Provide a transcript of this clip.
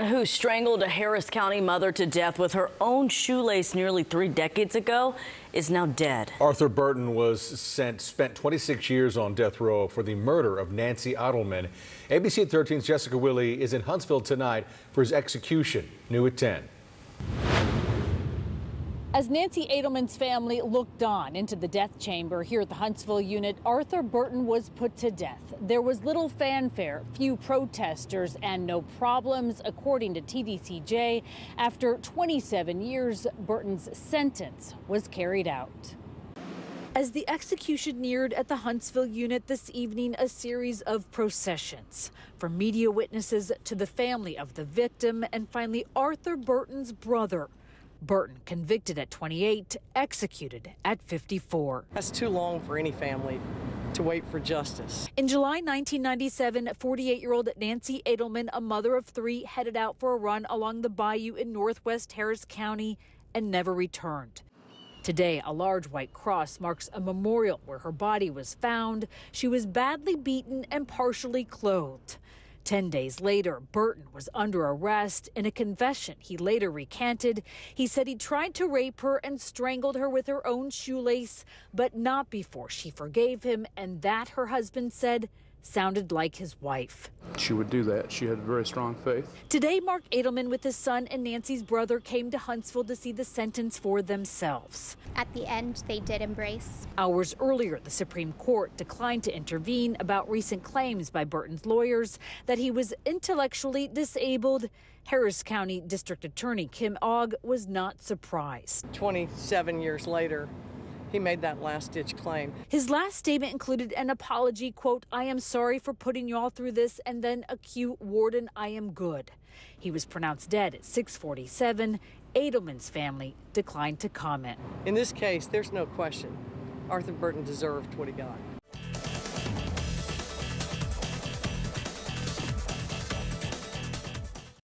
man who strangled a Harris County mother to death with her own shoelace nearly three decades ago is now dead. Arthur Burton was sent, spent 26 years on death row for the murder of Nancy Adleman. ABC 13's Jessica Willey is in Huntsville tonight for his execution, new at 10. As Nancy Adleman's family looked on into the death chamber here at the Huntsville unit, Arthur Burton was put to death. There was little fanfare, few protesters, and no problems, according to TDCJ. After 27 years, Burton's sentence was carried out. As the execution neared at the Huntsville unit this evening, a series of processions. From media witnesses to the family of the victim, and finally Arthur Burton's brother, Burton, convicted at 28, executed at 54. That's too long for any family to wait for justice. In July 1997, 48 year old Nancy Adleman, a mother of three, headed out for a run along the bayou in northwest Harris County and never returned. Today, a large white cross marks a memorial where her body was found. She was badly beaten and partially clothed. Ten days later, Burton was under arrest. In a confession he later recanted, he said he tried to rape her and strangled her with her own shoelace, but not before she forgave him, and that, her husband said, sounded like his wife. She would do that. She had a very strong faith. Today, Mark Adleman with his son and Nancy's brother came to Huntsville to see the sentence for themselves. At the end, they did embrace. Hours earlier, the Supreme Court declined to intervene about recent claims by Burton's lawyers that he was intellectually disabled. Harris County District Attorney Kim Ogg was not surprised. 27 years later, he made that last ditch claim. His last statement included an apology, quote, I am sorry for putting you all through this, and then a cute warden, I am good. He was pronounced dead at 647. Adleman's family declined to comment. In this case, there's no question. Arthur Burton deserved what he got.